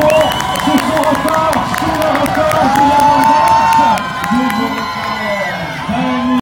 school.